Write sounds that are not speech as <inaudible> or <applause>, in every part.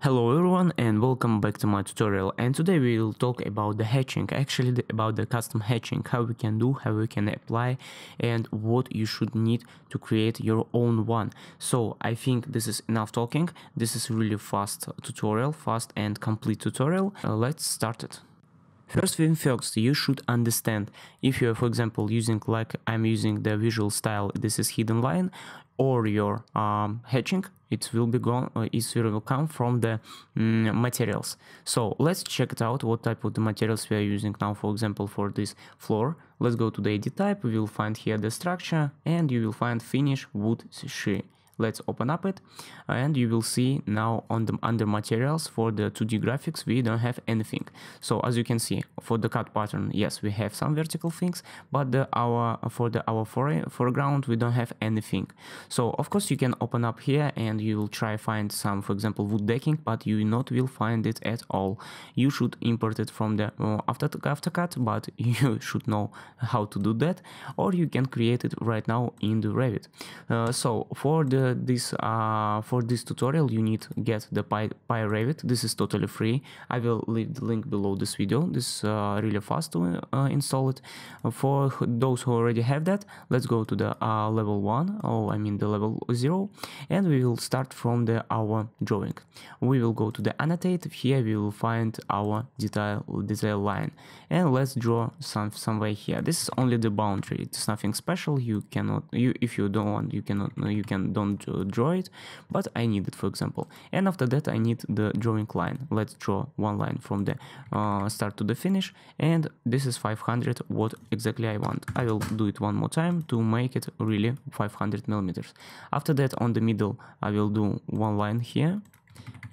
Hello everyone and welcome back to my tutorial and today we will talk about the hatching, actually about the custom hatching, how we can do, how we can apply and what you should need to create your own one. So I think this is enough talking, this is really fast tutorial, fast and complete tutorial, uh, let's start it. First thing first, you should understand if you're, for example, using like I'm using the visual style, this is hidden line, or your um, hatching, it will be gone, uh, it will come from the mm, materials. So let's check it out, what type of the materials we are using now, for example, for this floor. Let's go to the edit type, we will find here the structure, and you will find finish wood sheet let's open up it and you will see now on the under materials for the 2d graphics we don't have anything. So as you can see for the cut pattern yes we have some vertical things but the our for the our foreground we don't have anything. So of course you can open up here and you will try find some for example wood decking but you not will find it at all. You should import it from the uh, after AutoCAD but <laughs> you should know how to do that or you can create it right now in the Revit. Uh, so for the this uh, for this tutorial you need get the PyRevit. This is totally free. I will leave the link below this video. This is uh, really fast to uh, install it. For those who already have that, let's go to the uh, level 1, or I mean the level 0, and we will start from the our drawing. We will go to the annotate. Here we will find our detail detail line, and let's draw some somewhere here. This is only the boundary. It's nothing special. You cannot you if you don't want you cannot you can don't draw it, but I need it, for example. And after that, I need the drawing line. Let's draw one line from the uh, start to the finish. And this is 500, what exactly I want. I will do it one more time to make it really 500 millimeters. After that, on the middle, I will do one line here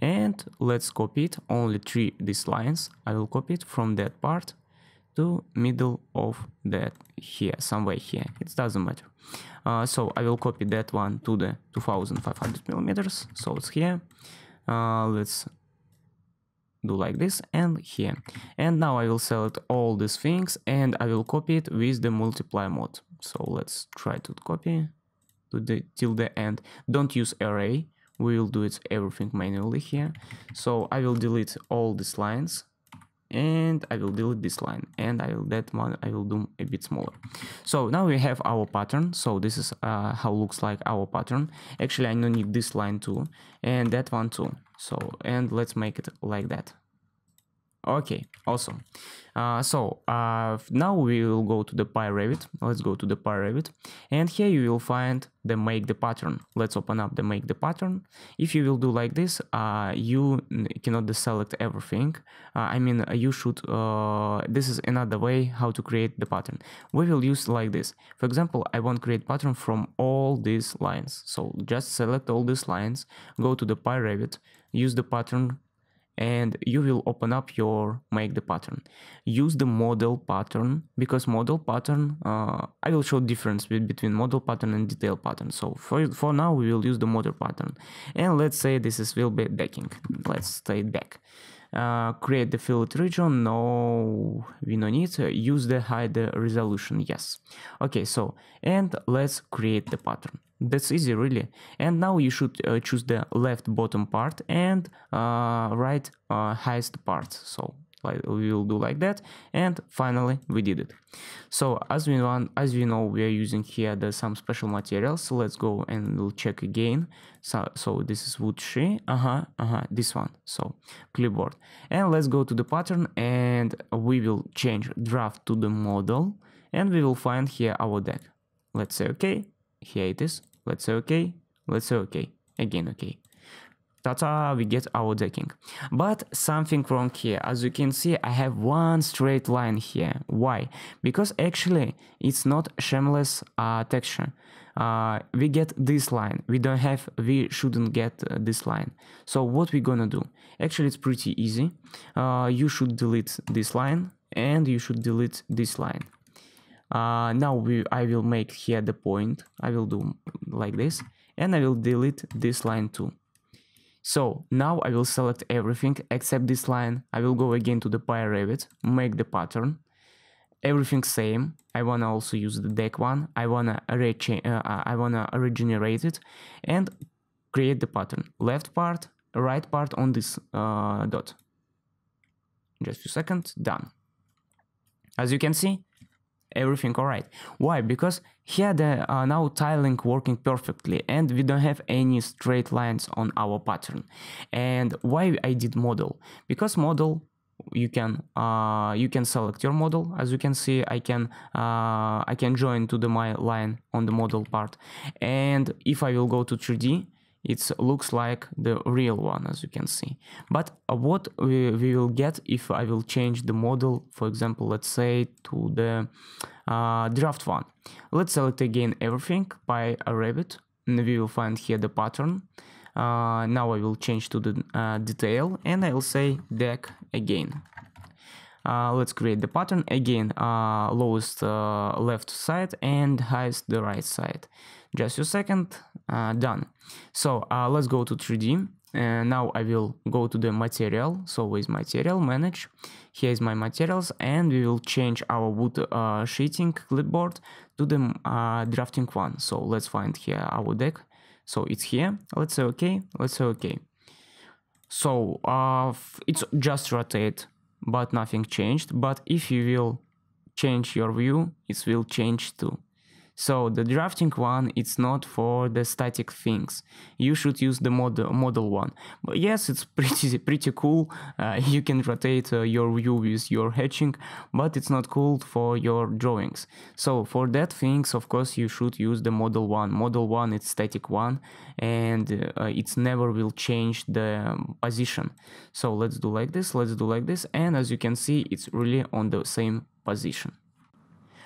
and let's copy it only three these lines i will copy it from that part middle of that here somewhere here. It doesn't matter. Uh, so I will copy that one to the 2500 millimeters. So it's here. Uh, let's do like this and here. And now I will select all these things and I will copy it with the multiply mode. So let's try to copy to the till the end. Don't use array. We will do it everything manually here. So I will delete all these lines and I will delete this line and I will that one I will do a bit smaller. So now we have our pattern. So this is uh, how looks like our pattern. Actually I don't need this line too and that one too. So and let's make it like that Okay, awesome. Uh, so uh, now we will go to the PyRevit. Let's go to the PyRevit. And here you will find the make the pattern. Let's open up the make the pattern. If you will do like this, uh, you cannot deselect everything. Uh, I mean, you should, uh, this is another way how to create the pattern. We will use like this. For example, I want create pattern from all these lines. So just select all these lines, go to the PyRevit, use the pattern and you will open up your make the pattern. Use the model pattern because model pattern uh, i will show difference between model pattern and detail pattern. So for, for now we will use the model pattern. And let's say this is will be decking. Let's stay back uh, create the filled region. No we no need. Use the hide resolution. Yes. Okay so and let's create the pattern that's easy really. And now you should uh, choose the left bottom part and uh, right uh, highest part. So like we will do like that. And finally we did it. So as we want as we know we are using here the some special materials. So let's go and we'll check again. So so this is wood tree. Uh-huh uh-huh this one. So chipboard. And let's go to the pattern and we will change draft to the model. And we will find here our deck. Let's say okay here it is let's say okay. Let's say okay. Again okay. Ta-ta we get our decking. But something wrong here. As you can see i have one straight line here. Why? Because actually it's not seamless uh, texture. Uh, we get this line. We don't have we shouldn't get uh, this line. So what we gonna do? Actually it's pretty easy. Uh, you should delete this line and you should delete this line uh, now we I will make here the point I will do like this and I will delete this line too so now I will select everything except this line. I will go again to the PyRevit, make the pattern, everything same. I wanna also use the deck one. I wanna uh, I wanna regenerate it and create the pattern. Left part, right part on this uh, dot. Just a few seconds, done. As you can see, everything alright. Why? Because here the uh, now tiling working perfectly and we don't have any straight lines on our pattern. And why I did model? Because model you can uh, you can select your model as you can see I can uh, I can join to the my line on the model part and if I will go to 3D it looks like the real one as you can see. But uh, what we, we, will get if I will change the model for example let's say to the uh, draft one. Let's select again everything PyRevit and we will find here the pattern. Uh, now I will change to the uh, detail and I will say deck again. Uh, let's create the pattern. Again uh, lowest left side and highest the right side. Just a second done. So uh, let's go to 3d and now I will go to the material. So with material manage. Here is my materials and we will change our wood uh, sheeting chipboard to the uh, drafting one. So let's find here our deck. So it's here. Let's say okay. Let's say okay. So uh, it's just rotate but nothing changed. But if you will change your view it will change too so the drafting one, it's not for the static things. You should use the model, model one. But yes, it's <laughs> pretty pretty cool. Uh, you can rotate uh, your view with your hatching, but it's not cool for your drawings. So for that things, of course, you should use the model one. Model one, it's static one, and uh, it's never will change the position. So let's do like this, let's do like this, and as you can see, it's really on the same position.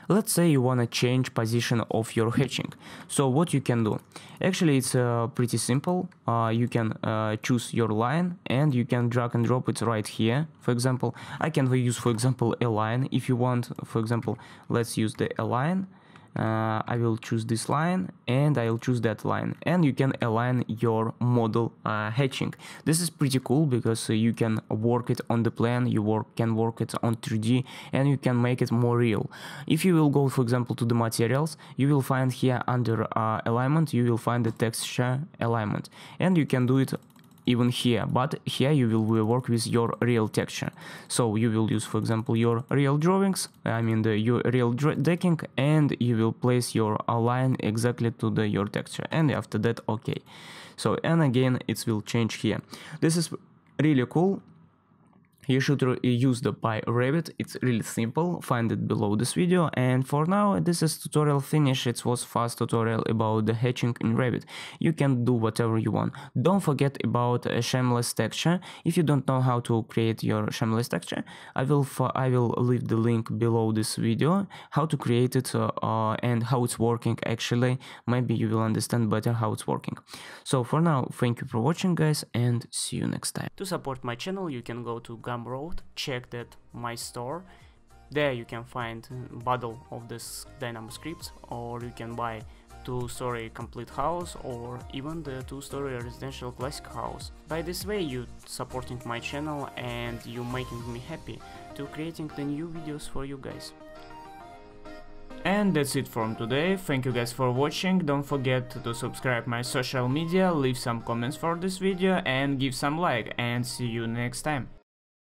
Let's say you want to change position of your hatching. So what you can do? Actually, it's uh, pretty simple. Uh, you can uh, choose your line and you can drag and drop it right here. For example, I can use, for example, a line. If you want, for example, let's use the align uh, I will choose this line and I'll choose that line and you can align your model uh, hatching. This is pretty cool because uh, you can work it on the plan, you work can work it on 3D and you can make it more real. If you will go for example to the materials, you will find here under uh, alignment, you will find the texture alignment and you can do it even here but here you will work with your real texture. So you will use for example your real drawings i mean the your real decking and you will place your line exactly to the your texture. And after that okay. So and again it will change here. This is really cool you should use the PyRevit, it's really simple, find it below this video and for now this is tutorial finish, it was fast tutorial about the hatching in Revit. You can do whatever you want. Don't forget about a seamless texture, if you don't know how to create your seamless texture, I will I will leave the link below this video, how to create it uh, uh, and how it's working actually, maybe you will understand better how it's working. So for now, thank you for watching guys and see you next time. To support my channel you can go to Gumroad, check that my store. There you can find bundle of this Dynamo scripts or you can buy two-story complete house or even the two-story residential classic house. By this way you supporting my channel and you making me happy to creating the new videos for you guys. And that's it from today, thank you guys for watching, don't forget to subscribe my social media, leave some comments for this video and give some like and see you next time.